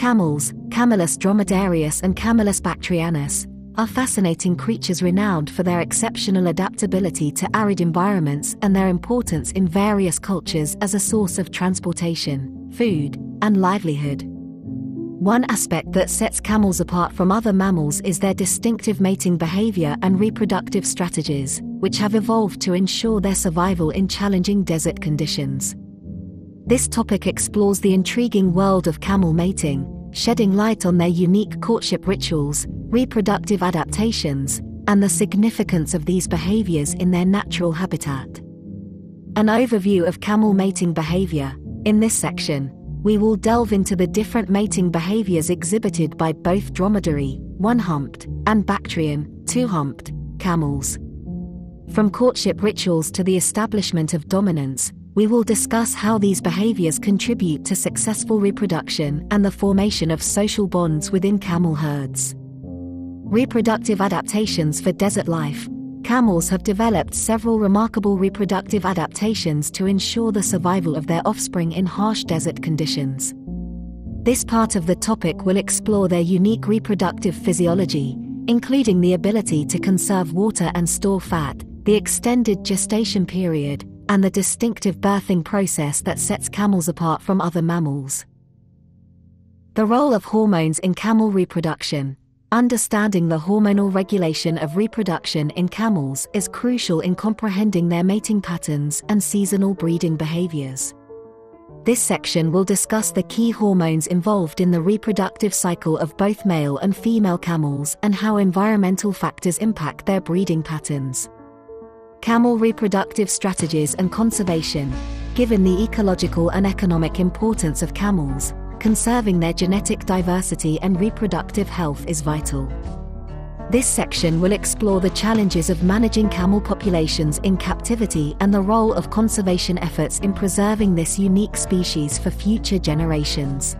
Camels, Camelus dromedarius and Camelus bactrianus, are fascinating creatures renowned for their exceptional adaptability to arid environments and their importance in various cultures as a source of transportation, food, and livelihood. One aspect that sets camels apart from other mammals is their distinctive mating behavior and reproductive strategies, which have evolved to ensure their survival in challenging desert conditions. This topic explores the intriguing world of camel mating, shedding light on their unique courtship rituals, reproductive adaptations, and the significance of these behaviors in their natural habitat. An overview of camel mating behavior. In this section, we will delve into the different mating behaviors exhibited by both dromedary, one-humped, and Bactrian, two-humped, camels. From courtship rituals to the establishment of dominance, we will discuss how these behaviors contribute to successful reproduction and the formation of social bonds within camel herds. Reproductive adaptations for desert life. Camels have developed several remarkable reproductive adaptations to ensure the survival of their offspring in harsh desert conditions. This part of the topic will explore their unique reproductive physiology, including the ability to conserve water and store fat, the extended gestation period, and the distinctive birthing process that sets camels apart from other mammals. The role of hormones in camel reproduction. Understanding the hormonal regulation of reproduction in camels is crucial in comprehending their mating patterns and seasonal breeding behaviors. This section will discuss the key hormones involved in the reproductive cycle of both male and female camels and how environmental factors impact their breeding patterns. Camel reproductive strategies and conservation. Given the ecological and economic importance of camels, conserving their genetic diversity and reproductive health is vital. This section will explore the challenges of managing camel populations in captivity and the role of conservation efforts in preserving this unique species for future generations.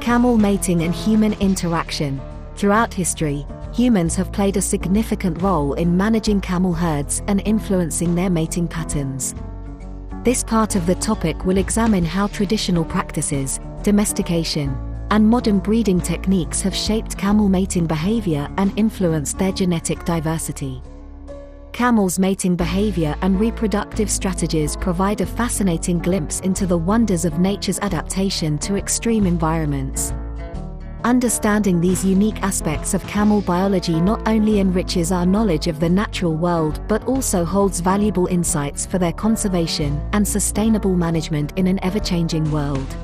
Camel mating and human interaction. Throughout history, humans have played a significant role in managing camel herds and influencing their mating patterns. This part of the topic will examine how traditional practices, domestication, and modern breeding techniques have shaped camel mating behavior and influenced their genetic diversity. Camels' mating behavior and reproductive strategies provide a fascinating glimpse into the wonders of nature's adaptation to extreme environments. Understanding these unique aspects of camel biology not only enriches our knowledge of the natural world but also holds valuable insights for their conservation and sustainable management in an ever-changing world.